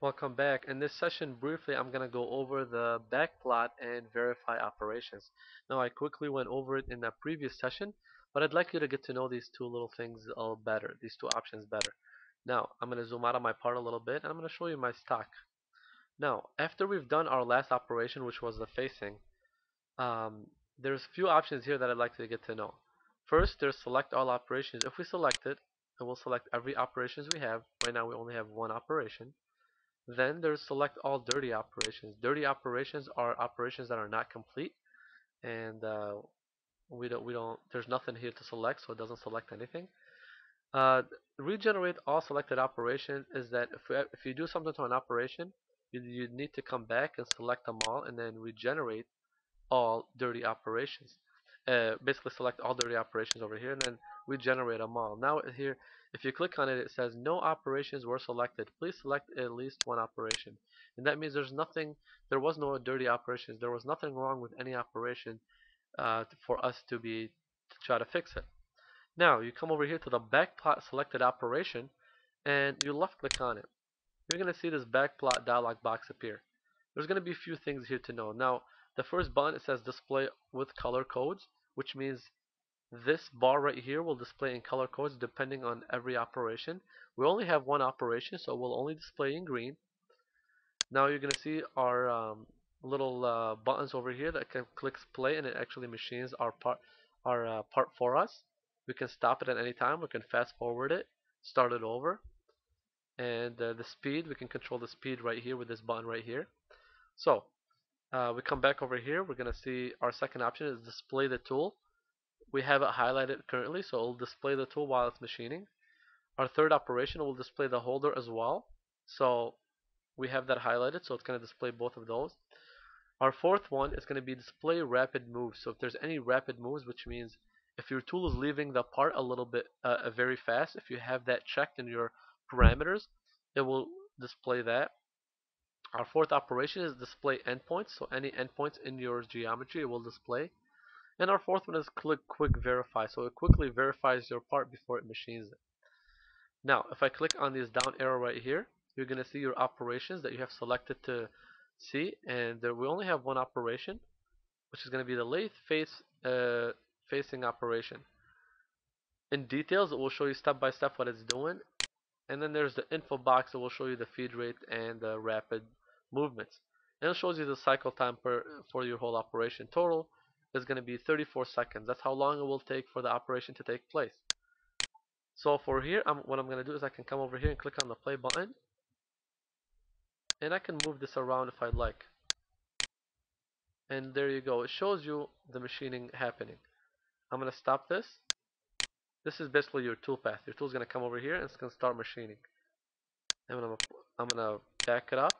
Welcome back. In this session, briefly, I'm going to go over the backplot and verify operations. Now, I quickly went over it in the previous session, but I'd like you to get to know these two little things a little better, these two options better. Now, I'm going to zoom out on my part a little bit, and I'm going to show you my stock. Now, after we've done our last operation, which was the facing, um, there's a few options here that I'd like you to get to know. First, there's select all operations. If we select it, it will select every operations we have. Right now, we only have one operation. Then there's select all dirty operations. Dirty operations are operations that are not complete, and uh, we don't we don't there's nothing here to select, so it doesn't select anything. Uh, regenerate all selected operations is that if if you do something to an operation, you you need to come back and select them all, and then regenerate all dirty operations. Uh, basically select all dirty operations over here and then we generate them all. Now here, if you click on it, it says no operations were selected. Please select at least one operation. And that means there's nothing, there was no dirty operations. There was nothing wrong with any operation uh, for us to be to try to fix it. Now you come over here to the backplot selected operation and you left click on it. You're going to see this backplot dialog box appear. There's going to be a few things here to know. Now the first button it says display with color codes which means this bar right here will display in color codes depending on every operation. We only have one operation, so we'll only display in green. Now you're going to see our um, little uh, buttons over here that can click play and it actually machines our part, our uh, part for us. We can stop it at any time. We can fast forward it, start it over. And uh, the speed, we can control the speed right here with this button right here. So uh, we come back over here. We're going to see our second option is display the tool. We have it highlighted currently, so it'll display the tool while it's machining. Our third operation will display the holder as well. So we have that highlighted, so it's going to display both of those. Our fourth one is going to be display rapid moves. So if there's any rapid moves, which means if your tool is leaving the part a little bit uh, very fast, if you have that checked in your parameters, it will display that. Our fourth operation is display endpoints. So any endpoints in your geometry it will display. And our fourth one is click quick verify. So it quickly verifies your part before it machines it. Now, if I click on this down arrow right here, you're going to see your operations that you have selected to see. And there, we only have one operation, which is going to be the lathe face uh, facing operation. In details, it will show you step by step what it's doing. And then there's the info box that will show you the feed rate and the rapid movements. And it shows you the cycle time per, for your whole operation. Total is going to be 34 seconds. That's how long it will take for the operation to take place. So for here, I'm, what I'm going to do is I can come over here and click on the play button. And I can move this around if I'd like. And there you go. It shows you the machining happening. I'm going to stop this. This is basically your toolpath. Your tool is going to come over here and it's going to start machining. And I'm I'm going to back it up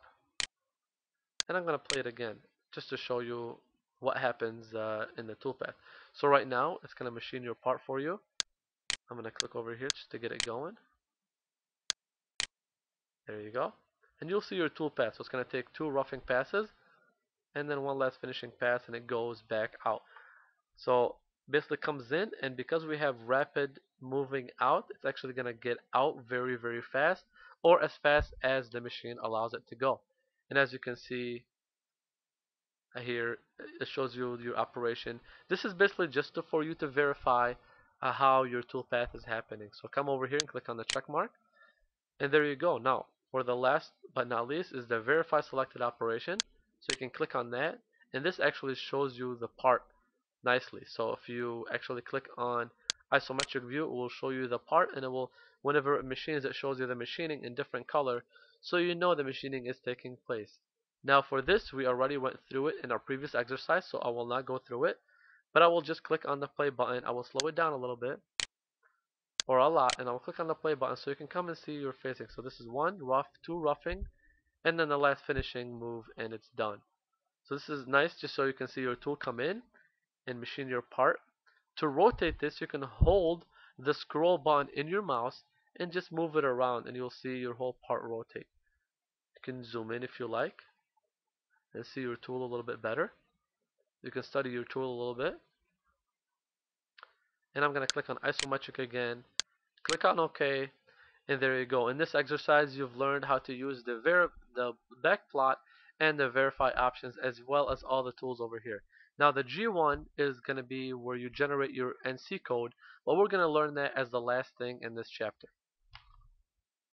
and I'm going to play it again just to show you what happens uh, in the toolpath. So right now it's going to machine your part for you. I'm going to click over here just to get it going. There you go. And you'll see your toolpath. So it's going to take two roughing passes and then one last finishing pass and it goes back out. So basically comes in and because we have rapid moving out it's actually going to get out very very fast or as fast as the machine allows it to go and as you can see here it shows you your operation. This is basically just to, for you to verify uh, how your toolpath is happening. So come over here and click on the check mark and there you go. Now for the last but not least is the verify selected operation. So you can click on that and this actually shows you the part nicely. So if you actually click on isometric view it will show you the part and it will whenever it machines it shows you the machining in different color so you know the machining is taking place. Now for this we already went through it in our previous exercise so I will not go through it but I will just click on the play button. I will slow it down a little bit or a lot and I will click on the play button so you can come and see your facing. So this is one rough, two roughing and then the last finishing move and it's done. So this is nice just so you can see your tool come in and machine your part. To rotate this you can hold the scroll button in your mouse and just move it around and you'll see your whole part rotate. You can zoom in if you like and see your tool a little bit better. You can study your tool a little bit. And I'm going to click on isometric again. Click on OK and there you go. In this exercise you've learned how to use the, ver the backplot and the verify options as well as all the tools over here. Now the G1 is going to be where you generate your NC code, but we're going to learn that as the last thing in this chapter.